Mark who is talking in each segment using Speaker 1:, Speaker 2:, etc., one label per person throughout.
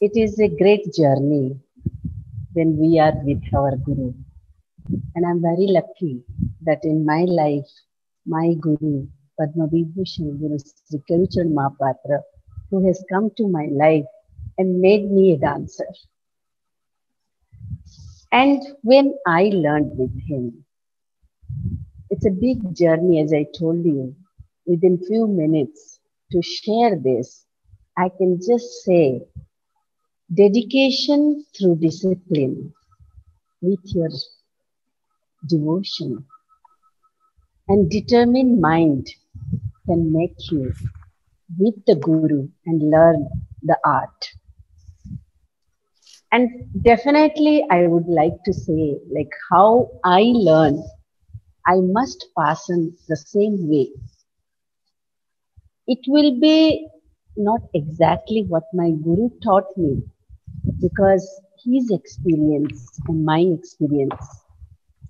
Speaker 1: It is a great journey when we are with our Guru. And I'm very lucky that in my life, my Guru, Padma Vibhushan Guru Sri Kelucharan Mohapatra, who has come to my life and made me a dancer. And when I learned with him, it's a big journey, as I told you. Within few minutes, to share this, I can just say dedication through discipline with your devotion. And determined mind can make you with the guru and learn the art. And definitely i would like to say like how i learn i must pass on the same way. It will be not exactly what my guru taught me because his experience and my experience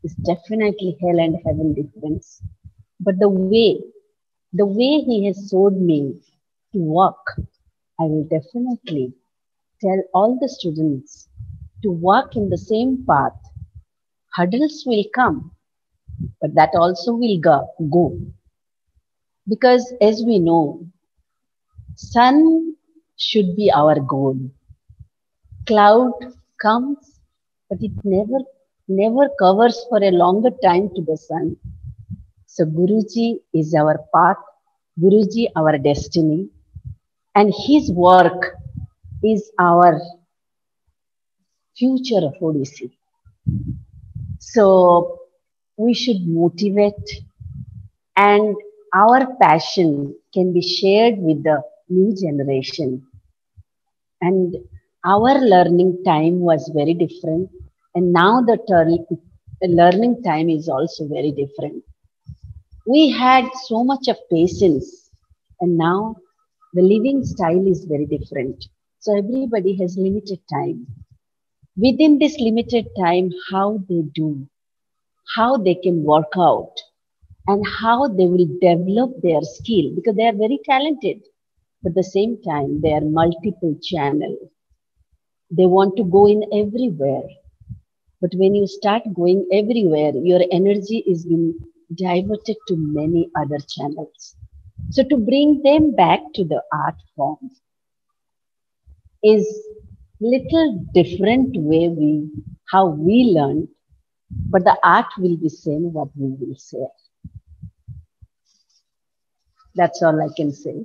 Speaker 1: is definitely hell and heaven difference. But the way the way he has showed me to walk i will definitely tell all the students to walk in the same path. Hurdles will come but that also will go, go. because as we know sun should be our goal cloud comes but it never never covers for a longer time to the sun so guruji is our path guruji our destiny and his work is our future of Odissi. So we should motivate and our passion can be shared with the new generation. And our learning time was very different. And now the, learning time is also very different. We had so much of patience and now the living style is very different. So everybody has limited time. Within this limited time, how they do, how they can work out, and how they will develop their skill because they are very talented. But at the same time, they are multiple channel. They want to go in everywhere. But when you start going everywhere, your energy is being diverted to many other channels. So to bring them back to the art form is little different way we how we learn, but the art will be same what we will say. That's all I can say.